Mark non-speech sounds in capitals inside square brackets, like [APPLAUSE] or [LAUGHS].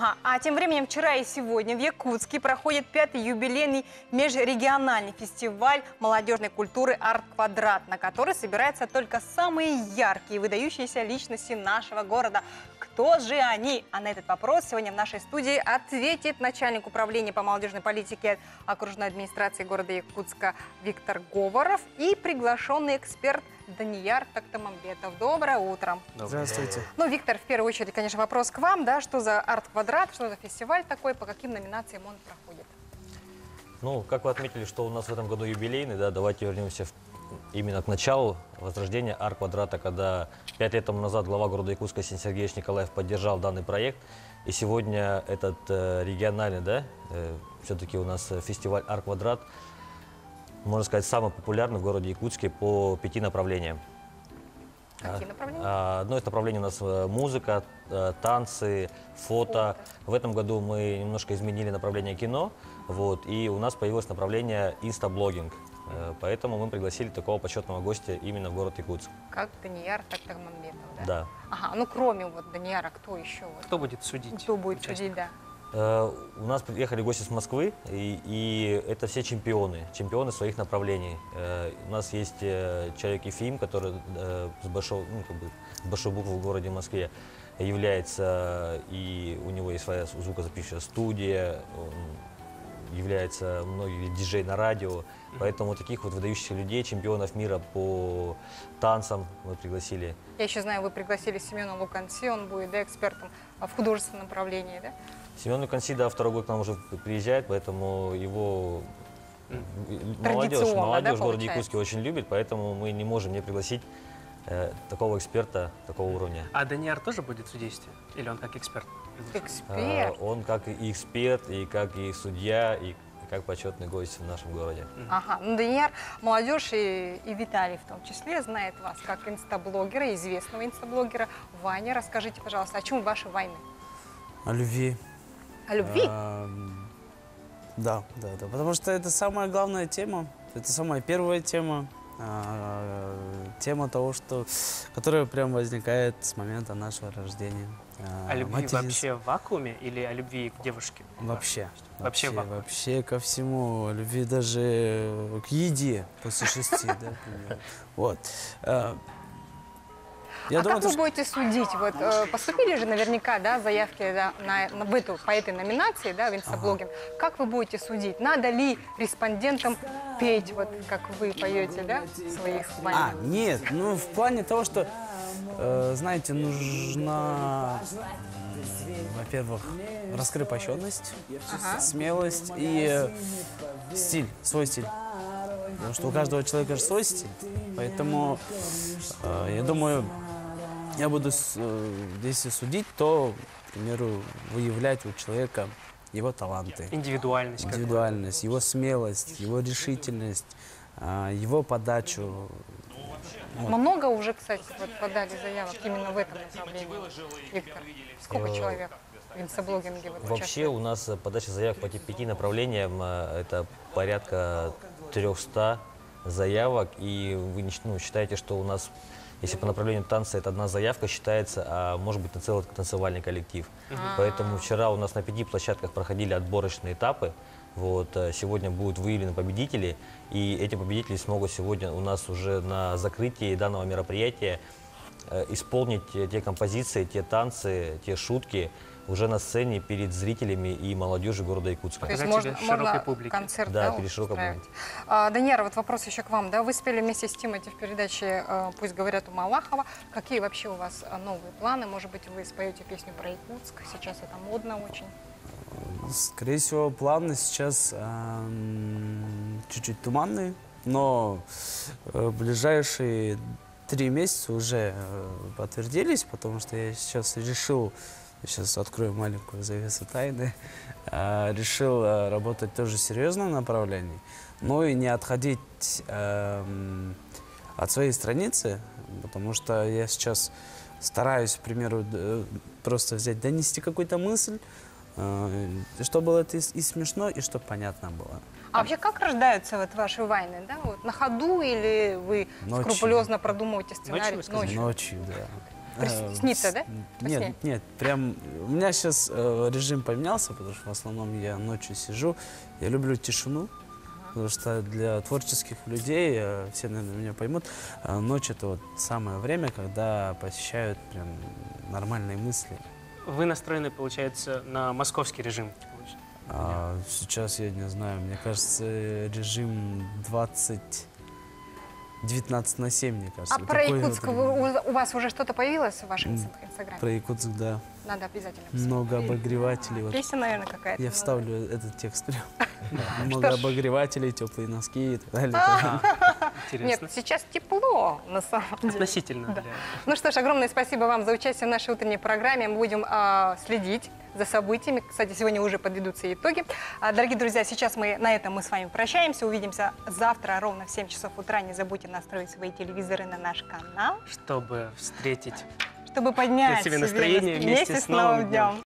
Ага, а тем временем вчера и сегодня в Якутске проходит пятый юбилейный межрегиональный фестиваль молодежной культуры «Арт-квадрат», на который собираются только самые яркие и выдающиеся личности нашего города. Кто же они? А на этот вопрос сегодня в нашей студии ответит начальник управления по молодежной политике окружной администрации города Якутска Виктор Говоров и приглашенный эксперт Данияр Тактамамбетов. Доброе утро. Здравствуйте. Ну, Виктор, в первую очередь, конечно, вопрос к вам, да, что за арт-квадрат, что за фестиваль такой, по каким номинациям он проходит? Ну, как вы отметили, что у нас в этом году юбилейный, да, давайте вернемся в- именно к началу возрождения арт-квадрата, когда пять лет тому назад глава города Якутска Син Сергеевич Николаев поддержал данный проект. И сегодня этот э, региональный, да, все-таки у нас э, фестиваль арт-квадрат, можно сказать, самый популярный в городе Якутске по пяти направлениям. Какие направления? а, Одно из направлений у нас э, музыка, э, танцы, фото. В этом году мы немножко изменили направление кино, вот, и у нас появилось направление инстаблогинг. Э, Поэтому мы пригласили такого почетного гостя именно в город Якутск. Как Данияр Тактамамбетов, да? Да. Ага, ну кроме вот Данияра, кто еще? Вот? Кто будет судить? Кто будет участников? судить, да? Э, У нас приехали гости с Москвы, и, и это все чемпионы, чемпионы своих направлений. Э, У нас есть человек Ефим, который с большой, ну, как бы, с большой буквы в городе Москве является, и у него есть своя звукозаписывающая студия, он является многие диджей на радио. Поэтому таких вот выдающихся людей, чемпионов мира по танцам мы пригласили. Я еще знаю, вы пригласили Семена Луканси, он будет да, экспертом а, в художественном направлении, да? Семен Консида второй год к нам уже приезжает, поэтому его молодежь, Традиционно, да, молодежь в городе? Якутске очень любит, поэтому мы не можем не пригласить э, такого эксперта такого уровня. А Даниар тоже будет в судействе? Или он как эксперт? Э, Эксперт. он как и эксперт, и как и судья, и как почетный гость в нашем городе. Ага, ну Данияр, молодежь и, и Виталий в том числе знает вас как инстаблогера, известного инстаблогера. Ваня, расскажите, пожалуйста, о чем ваши войны? О любви. О любви? Эм, Да, да, да. Потому что это самая главная тема. Это самая первая тема. А, Тема того, что, которая прям возникает с момента нашего рождения. А, О любви материнство. вообще в вакууме или о любви к девушке? Вообще. Вообще Вообще, вообще ко всему. О Любви даже к еде после шести, [LAUGHS] да. Вот. А, Я а думаю, как то, вы что- будете судить? Вот э, поступили же наверняка, да, заявки да, на, на- в эту, по этой номинации, да, в инстаблогинг. Как вы будете судить? Надо ли респондентам петь, вот как вы поете, да, своих? А, нет, ну в плане того, что, э, знаете, нужна, во-первых, раскрепощенность, смелость и э, стиль, свой стиль. Потому что у каждого человека же свой стиль. Поэтому, э, я думаю, я буду, э, если судить, то, к примеру, выявлять у человека его таланты Индивидуальность. индивидуальность, его смелость, его решительность, а, его подачу. Много уже, кстати, вот подали заявок именно в этом направлении. Виктор, сколько Э, человек в инстаблогинге вот Вообще у нас э, подача заявок по пяти направлениям это порядка 300 заявок, и вы ну, считаете, что у нас, если по направлению танца это одна заявка считается, а может быть на целый танцевальный коллектив. Поэтому вчера у нас на пяти площадках проходили отборочные этапы. Вот, э, сегодня будут выявлены победители, и эти победители смогут сегодня у нас уже на закрытии данного мероприятия исполнить те, композиции, те танцы, те шутки уже на сцене перед зрителями и молодежью города Якутска. То есть можно, можно публике. концерт Да, да, перед широкой устраивать. А, Данияр, вот вопрос еще к вам. Да, вы спели вместе с Тимати в передаче э, «Пусть говорят у Малахова». Какие вообще у вас э, новые планы? Может быть, вы споете песню про Якутск? Сейчас это модно очень. Скорее всего, планы сейчас эм, чуть-чуть туманные, но э, ближайшие три месяца уже э, подтвердились, потому что я сейчас решил, сейчас открою маленькую завесу тайны, э, [LAUGHS] решил э, работать тоже в серьезном направлении, но и не отходить эм, от своей страницы, потому что я сейчас стараюсь, к примеру, д- просто взять, донести какую-то мысль, э, чтобы было это и смешно, и чтобы понятно было. А вообще, как рождаются вот ваши войны? Да? Вот на ходу или вы Ночью. скрупулезно продумываете сценарий? вы сказали? Ночью, да. Э, снится, да? Во сне? Нет, нет, прям у меня сейчас режим поменялся, потому что в основном я ночью сижу. Я люблю тишину, потому что для творческих людей, э, все, наверное, меня поймут, э, ночь это вот самое время, когда посещают прям нормальные мысли. Вы настроены, получается, на московский режим. А сейчас я не знаю, мне кажется, режим 20 19 на 7, мне кажется. А Вот про Якутск вот вы- у, вас уже что-то появилось в вашем инстаграме? Про Якутск, да. Надо обязательно посмотреть. Много обогревателей. Вот Песня, наверное, какая-то. Я вставлю этот текст прям. [LAUGHS] [LAUGHS] Много обогревателей, теплые носки и так далее. [LAUGHS] Нет, Интересно. сейчас тепло, на самом деле. Относительно. Ну что ж, огромное спасибо вам за участие в нашей утренней программе. Мы будем а, следить за событиями. Кстати, сегодня уже подведутся итоги. А, дорогие друзья, сейчас мы на этом мы с вами прощаемся. Увидимся завтра ровно в 7 часов утра. Не забудьте настроить свои телевизоры на наш канал, Чтобы встретить чтобы поднять себе настроение вместе с новым новым днем. днем.